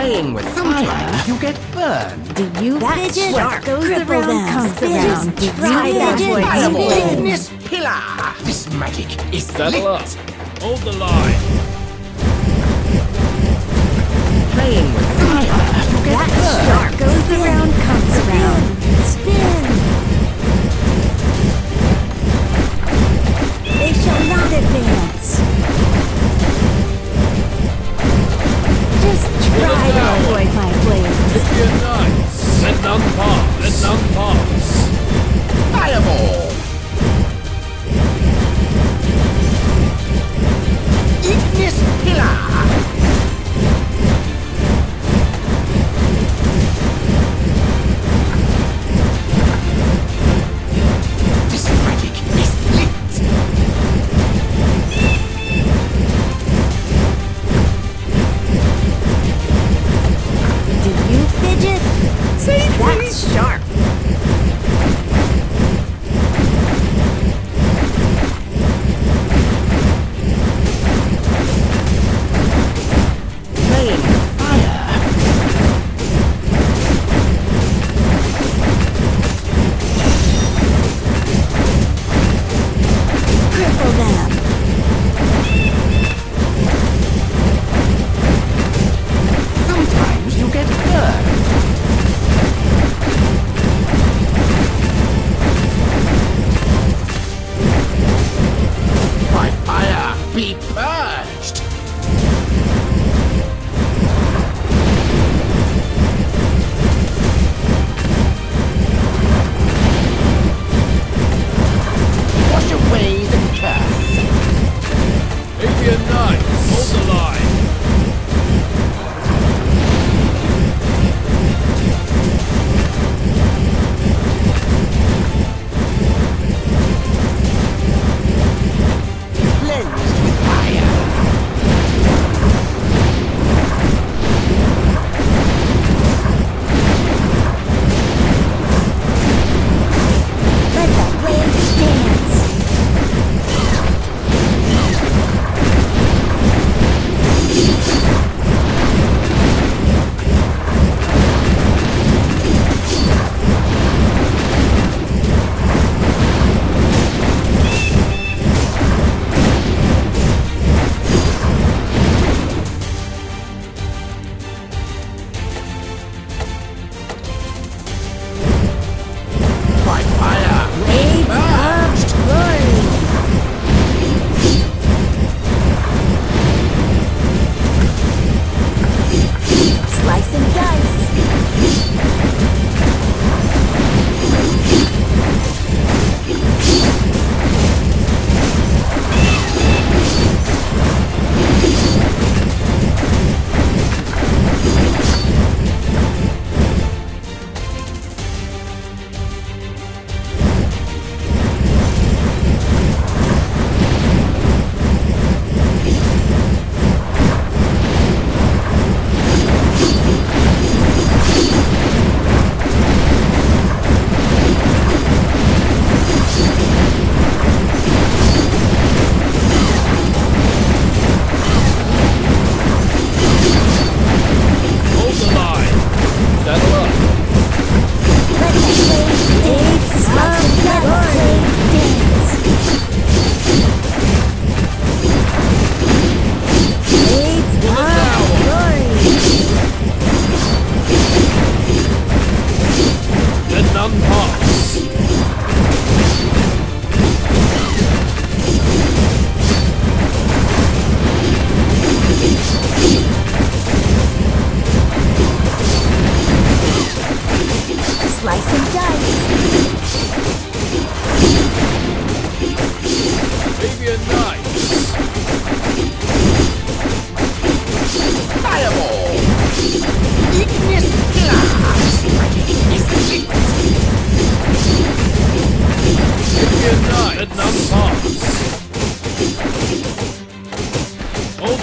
Playing with fire, you get burned. Do you That's fidget? sharp. What goes Cripple around comes around. Do you Try that fidget? one. Fireball! Spin. Ignis Pillar! This magic is Settle lit. up. Hold the line. Playing with fire, you get That's burned. sharp. Goes around comes around. Spin.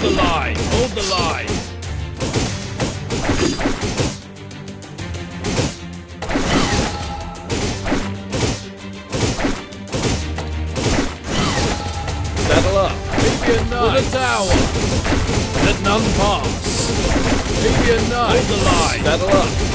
Hold the line. Hold the line. Saddle up. Avian knights. To the tower. Let none pass. Maybe a nine. Hold the line. Settle up.